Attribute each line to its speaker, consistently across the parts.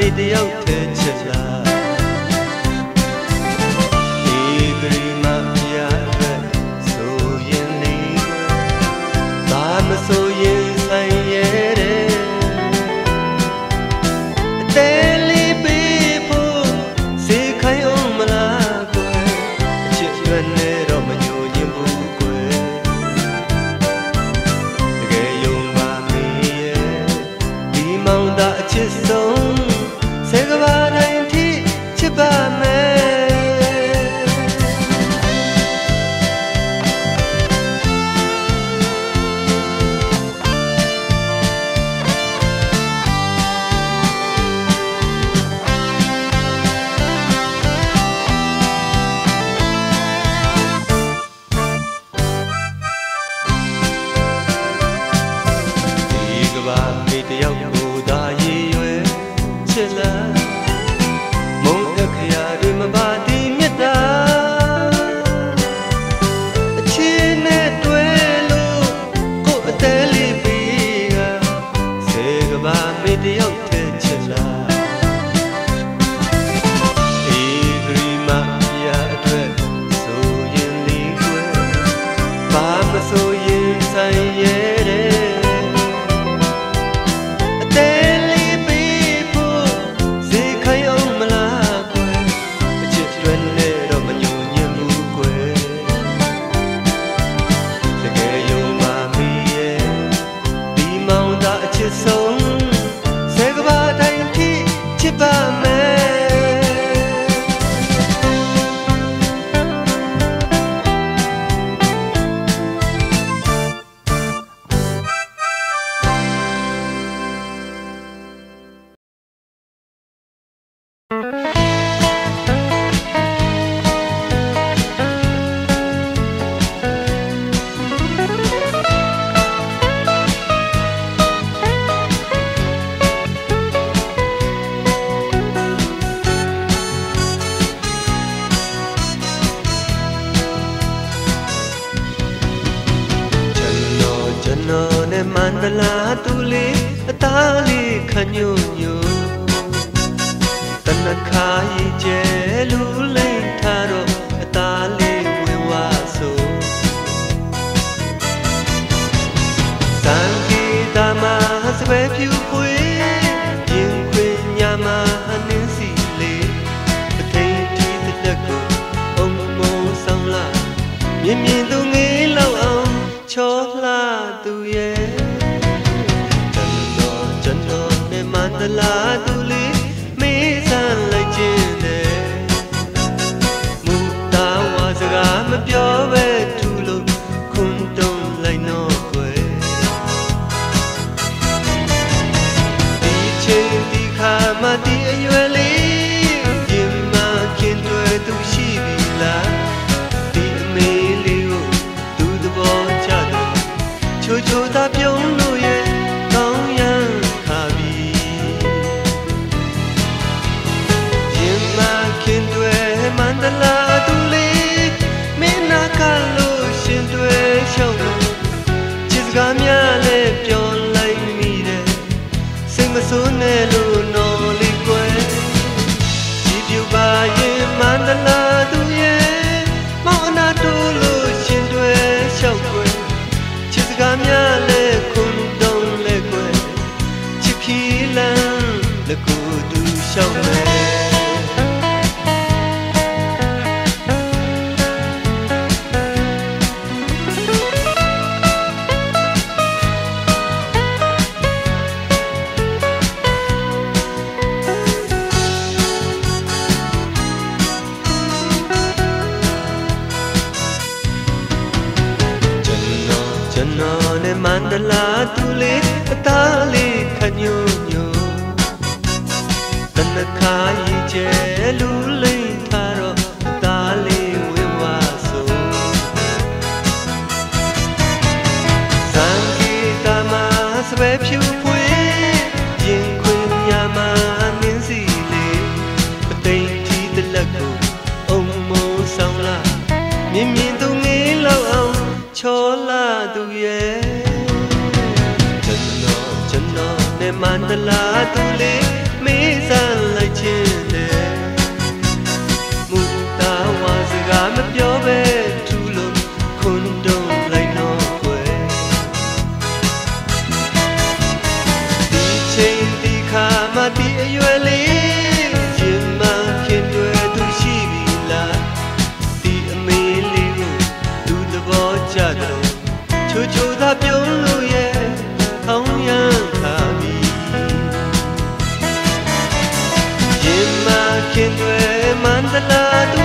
Speaker 1: မေတယောက်ထဲချက်လာ ပါလေးတယောက်ကိုသာရည်ရွယ်ချစ်လာမုံအခရာတွေမပါသေးမြတ်တာအချင်းနဲ့တွေ့လို့ကိုယ်အသေးလေးပြီးကစေကပါမေတယောက်တည်းချစ်လာအေးဂရီမာပြာအတွက်ဆိုရင်လေးွယ်ဘာမဆိုရင်ဆိုင်ရဲ့ သလားသူလေးအသားလေးခညွညွ မြလည်းပြောလိုက်မိတယ်စိတ်မဆိုးနဲ့လို့နော်လေးကွယ်ဒီပြူပါရင်မန္တလာသူရဲ့မောင်အနာတိုးလို့ရှင်တွဲလျှောက်ကွယ်ချစ်စကားမြလည်းခုန်တုံးလည်းကွယ်ချစ်ခီလန်းလည်းကိုယ်သူလျှောက်မယ် ပြောပဲထူလုံးခွန်တုံလိုက်တော့ွယ်ဒီချိန်ဒီခါမှဒီအရွယ်လေးရင်မှခင်တွေ့သူရှိပြီလားဒီအမေလေးကို
Speaker 2: သူသဘောကျတော့ချိုချိုသာပြုံးလို့ရဲ့အောင်ရန်ခါပြီရင်မှခင်တွေ့မန္တလာသူ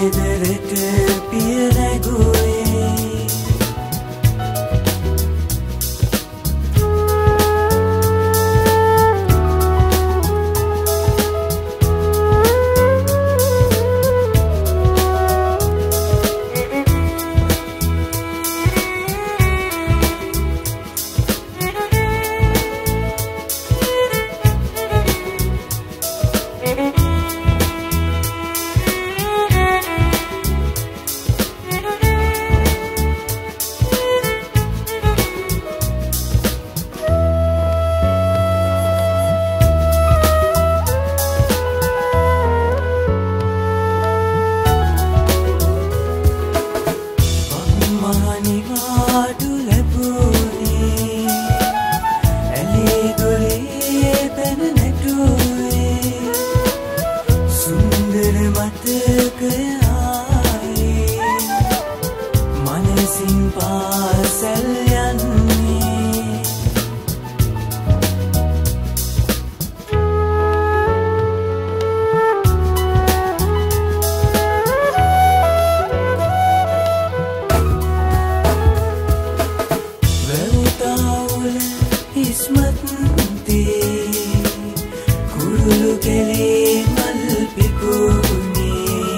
Speaker 2: giderek කුරුළුකෙලේ මල් පිපුුණේ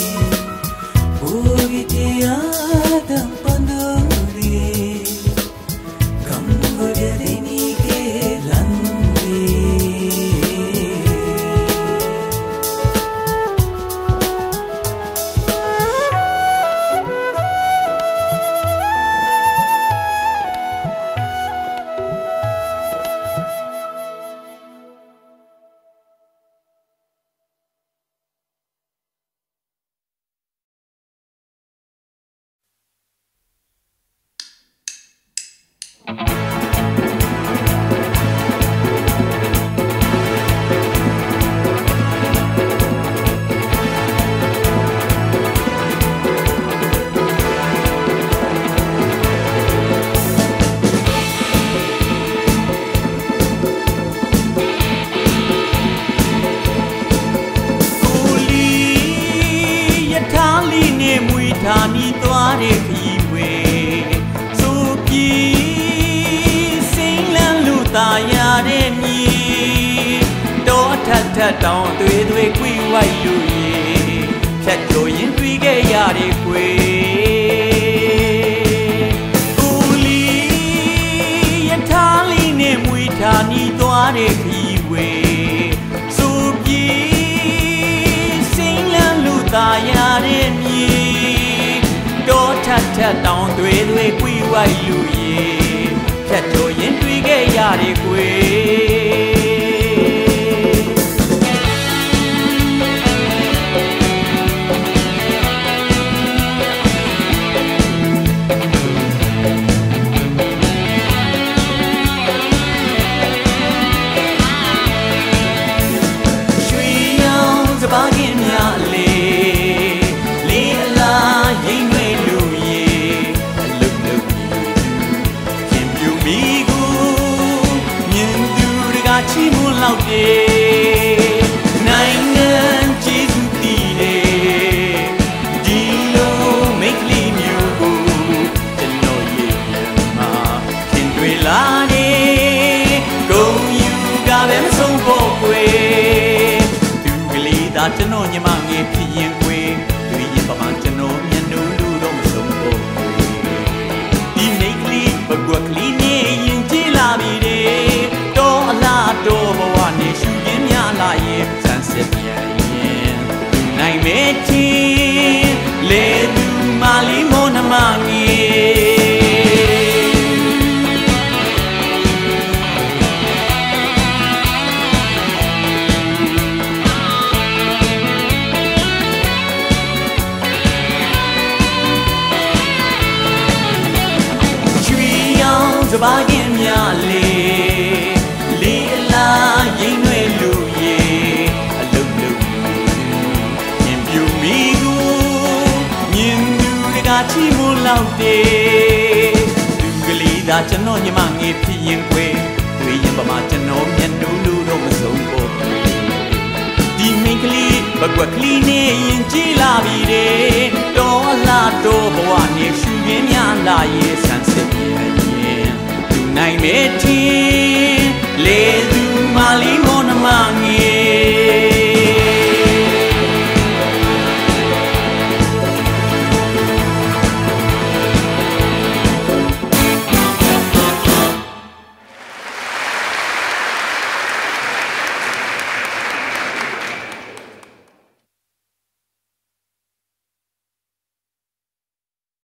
Speaker 2: පෝවිටයා ဝိုက်လူရေဖြတ်ကျော်ရင်တွေ့ခဲ့ရတဲ့ကွေဦးလီယထာလီနဲ့မွေဌာနီသွားတဲ့ခီးဝေဆိုပြေစိမ့်လန်းလူသားရတဲ့မြေထထတောင်းတွေတွေကွီဝိုက်လူရေ မိုးလောက်တယ်သူကလေးသာကျွန်တော်ညီမငယ်ဖြစ်ရင်ခွေတွေ့ရင်ပမာကျွန်တော်မျက်နှာလူတော့မဆုံးဖို့ဒီမိန်ကလေးဘကွက်ကလေးနဲ့ရင်ကြည်လာပြီတဲ့တော်အလားတော်ဘဝနဲ့ရှူရင်းများလာရဲ့ဆန်းစစ်ပြန်ရင်သူနိုင်မဲ့ထင်လေသူ